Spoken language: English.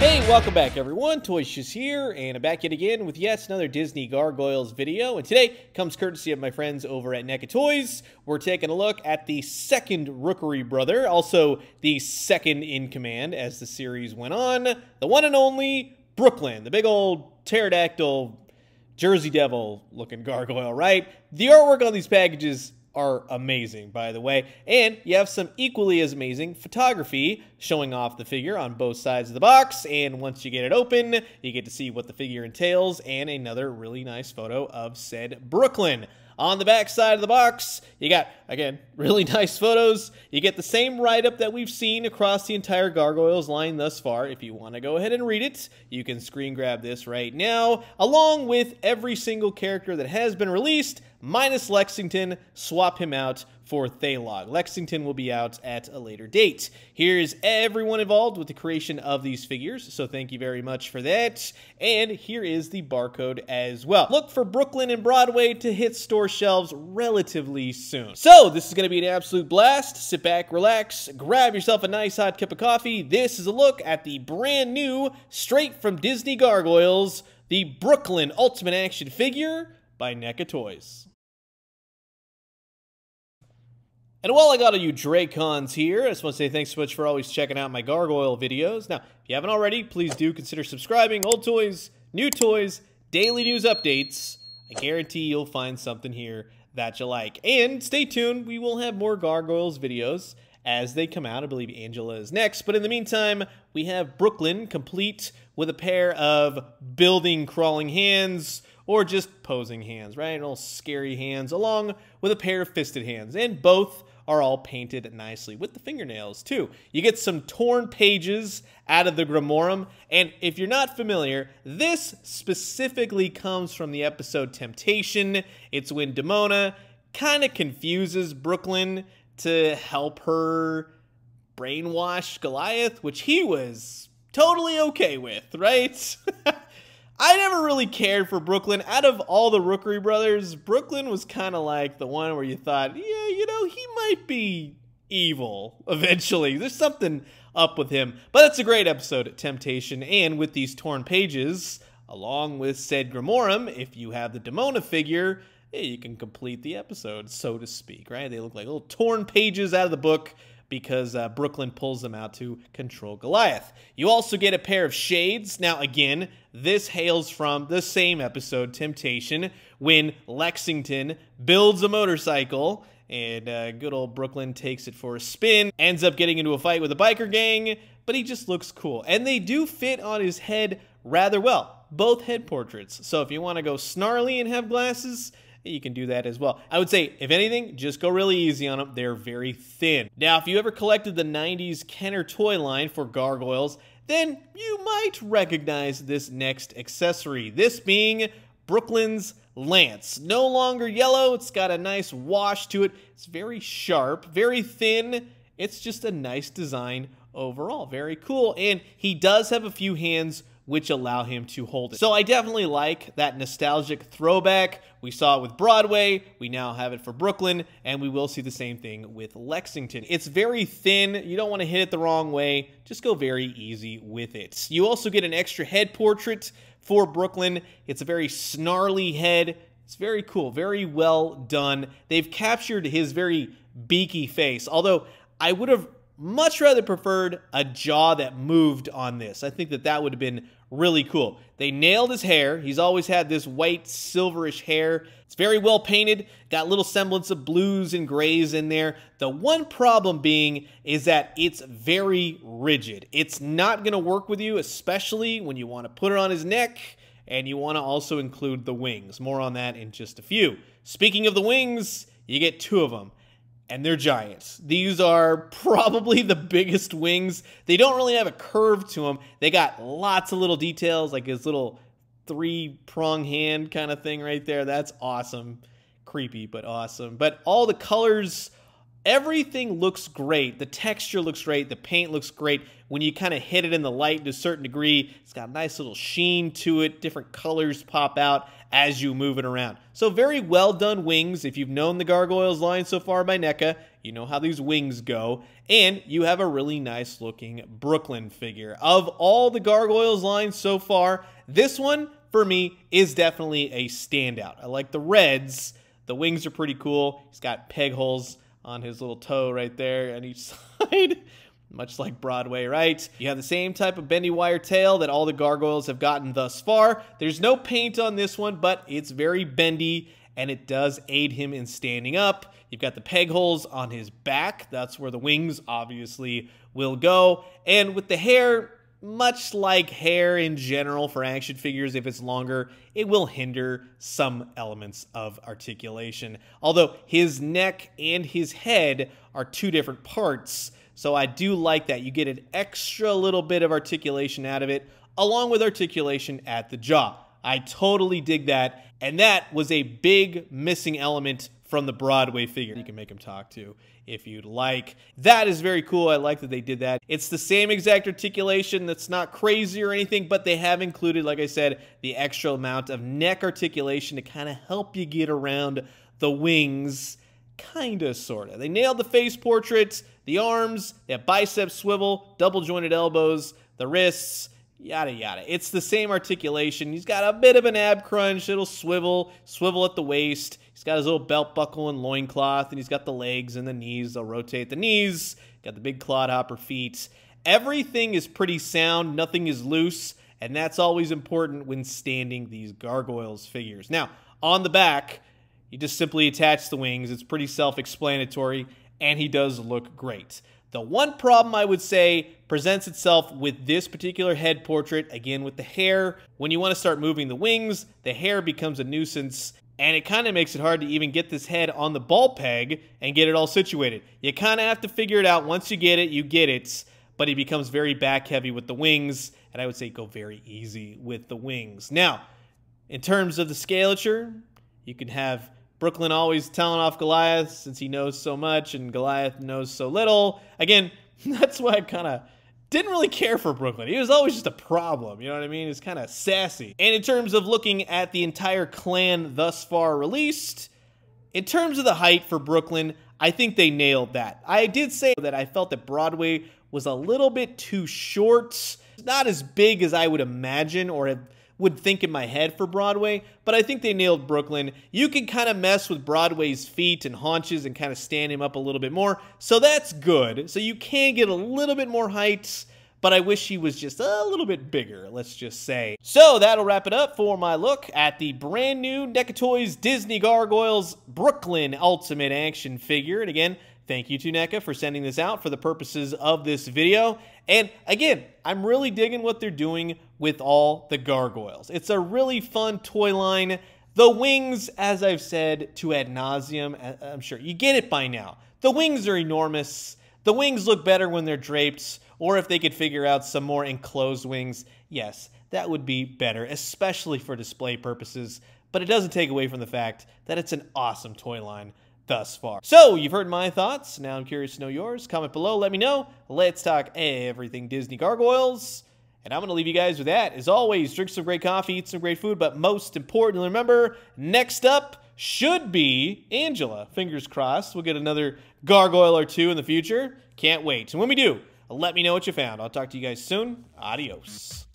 Hey, welcome back everyone. Toyshiz here, and I'm back yet again with yet another Disney Gargoyles video. And today comes courtesy of my friends over at NECA Toys. We're taking a look at the second Rookery brother, also the second in command as the series went on. The one and only Brooklyn, the big old pterodactyl Jersey Devil looking gargoyle, right? The artwork on these packages are amazing, by the way. And you have some equally as amazing photography showing off the figure on both sides of the box. And once you get it open, you get to see what the figure entails and another really nice photo of said Brooklyn. On the back side of the box, you got, again, really nice photos. You get the same write-up that we've seen across the entire Gargoyles line thus far. If you want to go ahead and read it, you can screen grab this right now, along with every single character that has been released, minus Lexington. Swap him out for Thailog. Lexington will be out at a later date. Here's everyone involved with the creation of these figures, so thank you very much for that. And here is the barcode as well. Look for Brooklyn and Broadway to hit store shelves relatively soon. So this is going to be an absolute blast. Sit back, relax, grab yourself a nice hot cup of coffee. This is a look at the brand new, straight from Disney Gargoyles, the Brooklyn Ultimate Action figure by NECA Toys. And while I got all you Dracons here, I just want to say thanks so much for always checking out my Gargoyle videos. Now, if you haven't already, please do consider subscribing. Old toys, new toys, daily news updates. I guarantee you'll find something here that you like. And stay tuned, we will have more Gargoyles videos as they come out. I believe Angela is next. But in the meantime, we have Brooklyn complete with a pair of building crawling hands or just posing hands, right? All scary hands, along with a pair of fisted hands. And both are all painted nicely with the fingernails too. You get some torn pages out of the Grimorum, and if you're not familiar, this specifically comes from the episode Temptation. It's when Demona kind of confuses Brooklyn to help her brainwash Goliath, which he was totally okay with, right? I never really cared for Brooklyn. Out of all the Rookery brothers, Brooklyn was kind of like the one where you thought, yeah, you know, he might be evil eventually. There's something up with him. But it's a great episode, Temptation, and with these torn pages, along with said Grimorum, if you have the Demona figure, yeah, you can complete the episode, so to speak, right? They look like little torn pages out of the book because uh, Brooklyn pulls them out to control Goliath. You also get a pair of shades. Now, again, this hails from the same episode, Temptation, when Lexington builds a motorcycle and uh, good old Brooklyn takes it for a spin, ends up getting into a fight with a biker gang, but he just looks cool. And they do fit on his head rather well, both head portraits. So if you want to go snarly and have glasses, you can do that as well. I would say, if anything, just go really easy on them. They're very thin. Now, if you ever collected the 90s Kenner toy line for gargoyles, then you might recognize this next accessory. This being Brooklyn's Lance. No longer yellow, it's got a nice wash to it. It's very sharp, very thin. It's just a nice design overall. Very cool. And he does have a few hands which allow him to hold it. So I definitely like that nostalgic throwback. We saw it with Broadway, we now have it for Brooklyn, and we will see the same thing with Lexington. It's very thin, you don't want to hit it the wrong way, just go very easy with it. You also get an extra head portrait for Brooklyn. It's a very snarly head. It's very cool, very well done. They've captured his very beaky face, although I would have much rather preferred a jaw that moved on this. I think that that would have been really cool. They nailed his hair. He's always had this white, silverish hair. It's very well painted, got little semblance of blues and grays in there. The one problem being is that it's very rigid. It's not going to work with you, especially when you want to put it on his neck and you want to also include the wings. More on that in just a few. Speaking of the wings, you get two of them and they're giants. These are probably the biggest wings. They don't really have a curve to them. They got lots of little details, like his little three prong hand kind of thing right there. That's awesome. Creepy, but awesome. But all the colors everything looks great. The texture looks great. The paint looks great. When you kind of hit it in the light to a certain degree, it's got a nice little sheen to it. Different colors pop out as you move it around. So very well done wings. If you've known the Gargoyles line so far by NECA, you know how these wings go. And you have a really nice looking Brooklyn figure. Of all the Gargoyles lines so far, this one, for me, is definitely a standout. I like the reds. The wings are pretty cool. He's got peg holes on his little toe right there on each side. Much like Broadway, right? You have the same type of bendy wire tail that all the gargoyles have gotten thus far. There's no paint on this one, but it's very bendy and it does aid him in standing up. You've got the peg holes on his back. That's where the wings obviously will go. And with the hair, much like hair in general for action figures, if it's longer, it will hinder some elements of articulation. Although his neck and his head are two different parts, so I do like that. You get an extra little bit of articulation out of it, along with articulation at the jaw. I totally dig that, and that was a big missing element from the Broadway figure. You can make him talk to if you'd like. That is very cool. I like that they did that. It's the same exact articulation that's not crazy or anything, but they have included, like I said, the extra amount of neck articulation to kind of help you get around the wings. Kinda, sorta. They nailed the face portraits, the arms, have bicep swivel, double jointed elbows, the wrists, yada yada. It's the same articulation. He's got a bit of an ab crunch. It'll swivel, swivel at the waist. He's got his little belt buckle and loincloth, and he's got the legs and the knees. They'll rotate the knees. Got the big clodhopper feet. Everything is pretty sound. Nothing is loose, and that's always important when standing these gargoyles figures. Now, on the back, you just simply attach the wings. It's pretty self-explanatory, and he does look great. The one problem I would say presents itself with this particular head portrait, again with the hair. When you want to start moving the wings, the hair becomes a nuisance and it kind of makes it hard to even get this head on the ball peg and get it all situated. You kind of have to figure it out. Once you get it, you get it, but he becomes very back heavy with the wings, and I would say go very easy with the wings. Now, in terms of the scalature, you can have Brooklyn always telling off Goliath since he knows so much and Goliath knows so little. Again, that's why I kind of didn't really care for Brooklyn. He was always just a problem, you know what I mean? He's kind of sassy. And in terms of looking at the entire clan thus far released, in terms of the height for Brooklyn, I think they nailed that. I did say that I felt that Broadway was a little bit too short, It's not as big as I would imagine or have would think in my head for Broadway, but I think they nailed Brooklyn. You can kind of mess with Broadway's feet and haunches and kind of stand him up a little bit more, so that's good. So you can get a little bit more height, but I wish he was just a little bit bigger, let's just say. So that'll wrap it up for my look at the brand new NECA Toys Disney Gargoyles Brooklyn Ultimate Action Figure. And again, Thank you to NECA for sending this out for the purposes of this video. And again, I'm really digging what they're doing with all the gargoyles. It's a really fun toy line. The wings, as I've said to ad nauseum, uh, I'm sure you get it by now. The wings are enormous. The wings look better when they're draped, or if they could figure out some more enclosed wings, yes, that would be better, especially for display purposes. But it doesn't take away from the fact that it's an awesome toy line thus far. So, you've heard my thoughts. Now I'm curious to know yours. Comment below, let me know. Let's talk everything Disney Gargoyles. And I'm going to leave you guys with that. As always, drink some great coffee, eat some great food, but most importantly, remember, next up should be Angela. Fingers crossed. We'll get another gargoyle or two in the future. Can't wait. And when we do, let me know what you found. I'll talk to you guys soon. Adios.